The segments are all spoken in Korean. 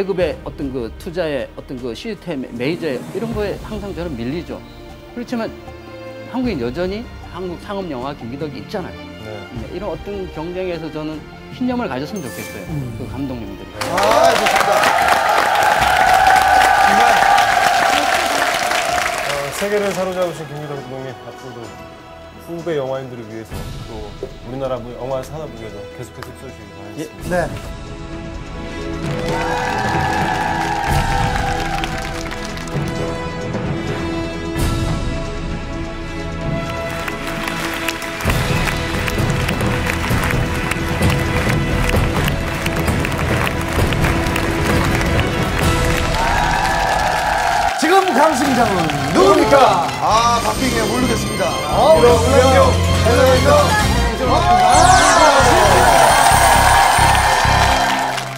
배급의 어떤 그 투자의 어떤 그 시스템, 메이저의 이런 거에 항상 저는 밀리죠. 그렇지만 한국인 여전히 한국 상업 영화 김기덕이 있잖아요. 네. 네, 이런 어떤 경쟁에서 저는 신념을 가졌으면 좋겠어요. 그 감독님들이. 아, 좋습니다. 정말 어, 세계를 사로잡으신 김기덕 감독님 앞으로도 후배 영화인들을 위해서 또 우리나라 무- 영화 산업을 위해서 계속해서 힘써주시기 바라겠습니다. 네. 강승장은 누굽니까? 아, 박빙에 모르겠습니다. 어, 그럼요.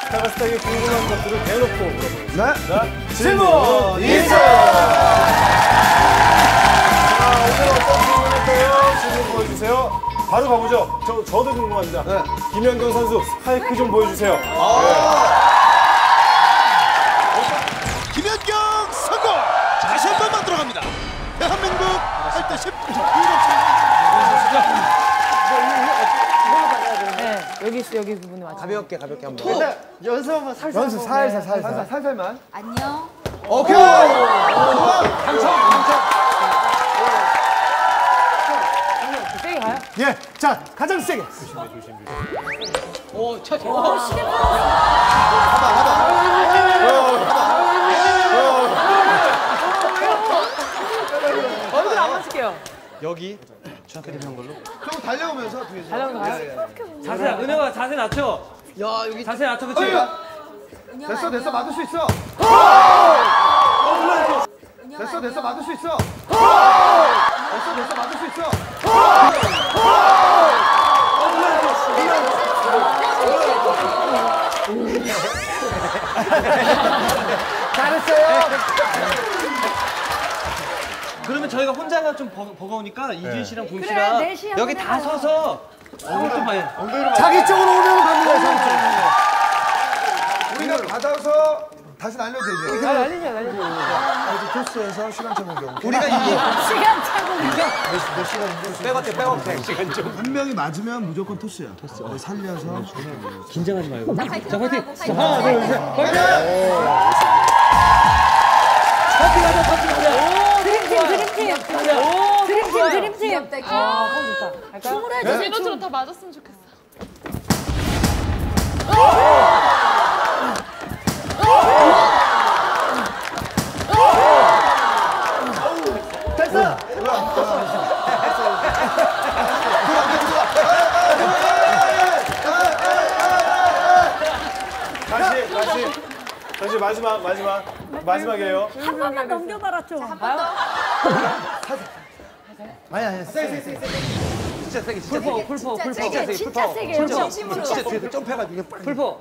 스타가스타에게 궁금한 것들을 대놓고 물어보겠습니다. 네. 자, 질문 인사! 자, 오늘 어떤 질문일까요? 질문 보여주세요. 바로 가보죠. 저, 저도 궁금합니다. 네. 김연경 선수 스파이크 좀 보여주세요. 김연경 성공! 다시 한 번 만들어갑니다. 대한민국 8대 10 네, 여기 있어, 여기 부분에 맞춰. 가볍게 가볍게 한번. 연습 한번 살살. 연습 살살 살살 살살만. 안녕. 오케이. 세게 가요? 예. 자, 가장 세게. 얼굴 안 맞출게요. 좀 달려오면서 뒤에서. 달려오면 가요? 자세 은혜가 자세 낮춰. 야 여기 자세 낮춰 그치? 은영아, 됐어, 됐어, 막을 수 있어. 은영아, 됐어, 됐어, 안녕. 막을 수 있어. 됐어, 됐어, 막을 수 있어. 잘했어요. 그러면 저희가 혼자가 좀 버, 버거우니까 이준 씨랑 동 그래, 씨랑 넷이 한번 여기 다 해봐요. 서서 얼굴 좀 봐요. 자기 쪽으로 오면 갑니다, 자기 쪽으로. 우리가 받아서 다시 날려도 되죠. 아, 날리죠, 날리죠. 어디 토스에서 시간 경우. 우리가 이게 시간 차고 이겨. 몇 시간 백어택 백어택. 한 명이 맞으면 무조건 토스야. 토스. 살려서 긴장하지 말고. 자, 파이팅. 자 화이팅. 파이팅. 하나 둘 셋. 드림팀, 드림팀. 오, 드림팀, 드림팀. 귀엽다, 귀여워. 아, 컴 좋다. 할까요? 춤을 해주세요. 에너지로 다 맞았으면 좋겠어. 다시, 다시. 다시 마지막, 마지막. 마지막이에요. 한 번만 넘겨봐라, 좀. 아니, 아니, 세게, 세게. 진짜 세게 진짜 세게. 풀포 풀포 진짜 풀포 세게, 진짜 풀포. 세게. 풀포. 진짜 뒤에서 점프해가지고 full power.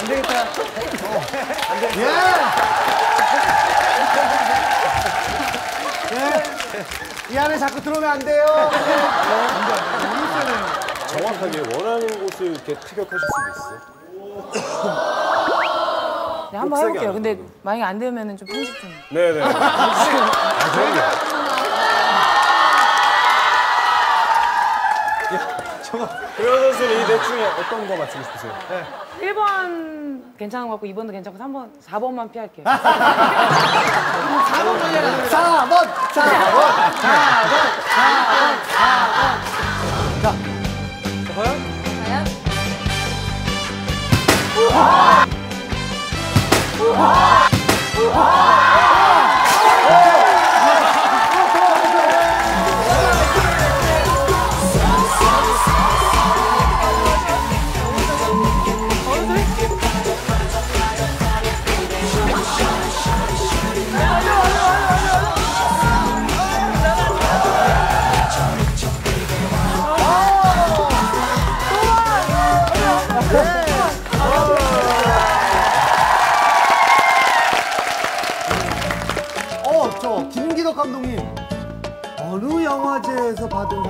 안 되겠다. 이 안에 자꾸 들어오면 안 돼요. 정확하게 원하는 곳을 이렇게 타격하실 수도 있어요. 네, 한번 해볼게요. 근데 만약에 안 되면 좀 편집 좀. 네네. 그런 선수는 이넷 중에 어떤 거 맞추고 싶으세요? 1번 괜찮은 것 같고 2번도 괜찮고 3번, 4번만 피할게요. 4번, 4번, 4번. 과연? 不怕，不怕。 영화제에서 받은